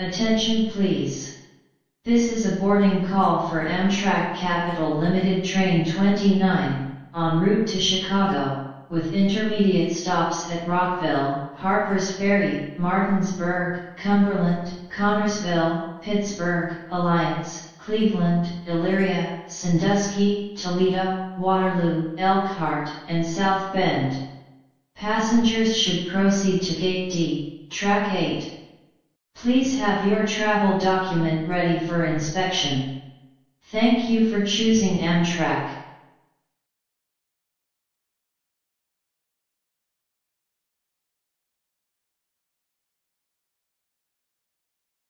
Attention please. This is a boarding call for Amtrak Capitol Limited Train 29, en route to Chicago, with intermediate stops at Rockville, Harpers Ferry, Martinsburg, Cumberland, Connersville, Pittsburgh, Alliance, Cleveland, Elyria, Sandusky, Toledo, Waterloo, Elkhart, and South Bend. Passengers should proceed to Gate D, Track 8. Please have your travel document ready for inspection. Thank you for choosing Amtrak.